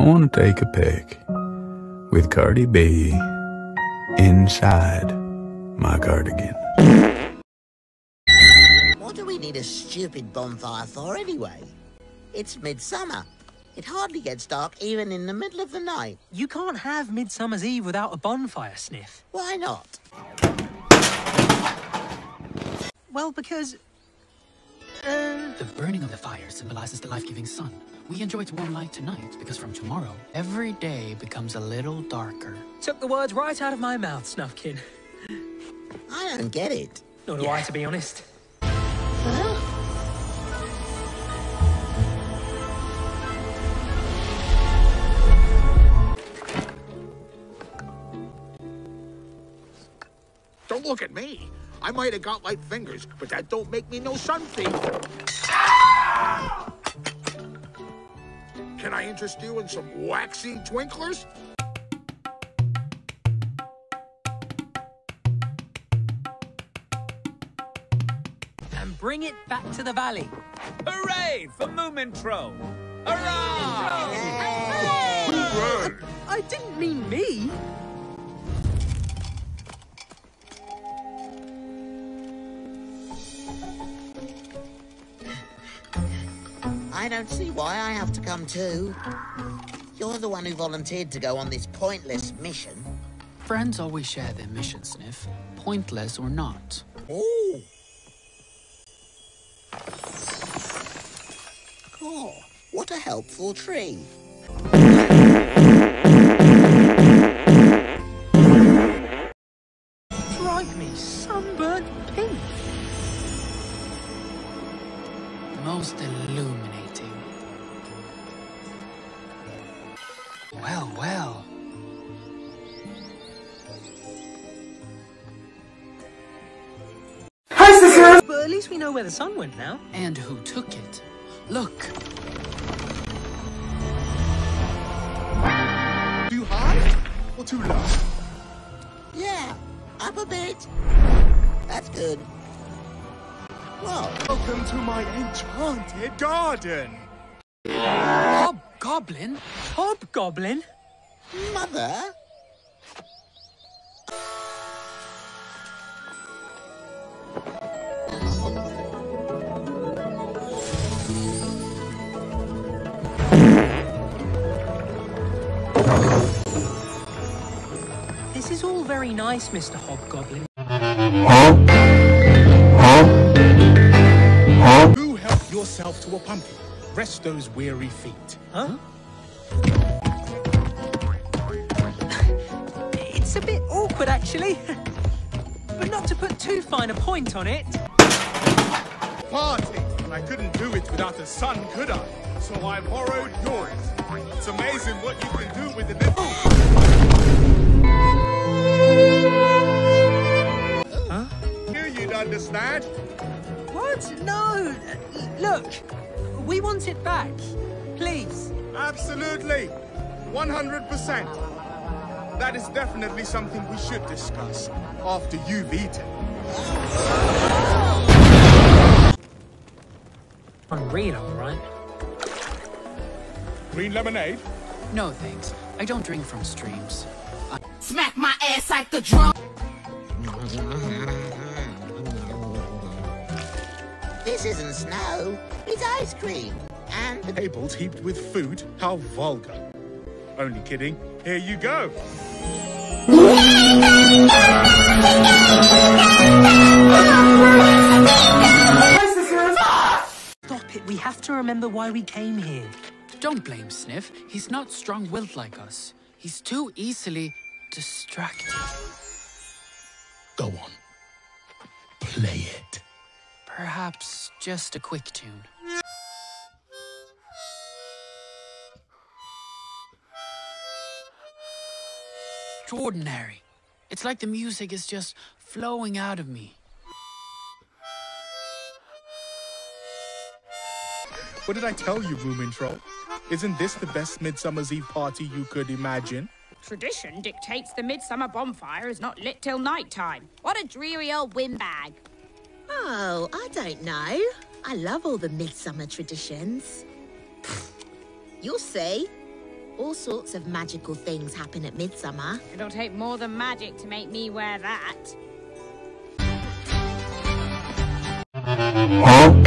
I want to take a pic with Cardi B inside my cardigan. What do we need a stupid bonfire for anyway? It's midsummer. It hardly gets dark even in the middle of the night. You can't have Midsummer's Eve without a bonfire, Sniff. Why not? Well, because... Uh, The burning of the fire symbolizes the life-giving sun. We enjoy its warm light tonight because from tomorrow, every day becomes a little darker. took the words right out of my mouth, Snufkin. I don't get it. Nor do I, to be honest. Don't look at me. I might have got light fingers, but that don't make me no sun thief. Can I interest you in some waxy twinklers? And bring it back to the valley. Hooray for Moomintroll! Hurrah! I didn't mean me. I don't see why I have to come too. You're the one who volunteered to go on this pointless mission. Friends always share their mission, Sniff, pointless or not. Oh. Oh, what a helpful tree. Strike me sunburnt pink. Most illuminating. Well, well. But at least we know where the sun went now. And who took it? Look, Too high or too low? Yeah, up a bit. That's good. Well, Welcome to my enchanted garden. Hobgoblin? Hobgoblin? mother? This is all very nice, Mr. Hobgoblin. Do help yourself to a pumpkin. Rest those weary feet. Huh? It's a bit awkward, actually. but not to put too fine a point on it. Party! I couldn't do it without the sun, could I? So I borrowed yours. It's amazing what you can do with a it back. Please. Absolutely. 100%. That is definitely something we should discuss after you've eaten. Unreal, all right? Green lemonade? No thanks. I don't drink from streams. Smack my ass like the drum. This isn't snow. It's ice cream. And the Tables heaped with food? How vulgar. Only kidding. Here you go. Stop it. We have to remember why we came here. Don't blame Sniff. He's not strong-willed like us. He's too easily distracted. Go on. Play it. Perhaps just a quick tune. Extraordinary. It's like the music is just flowing out of me. What did I tell you, Moomintroll? Isn't this the best Midsummer's Eve party you could imagine? Tradition dictates the midsummer bonfire is not lit till night time. What a dreary old windbag. Oh, I don't know. I love all the midsummer traditions. You'll see. All sorts of magical things happen at Midsummer. It'll take more than magic to make me wear that. Huh?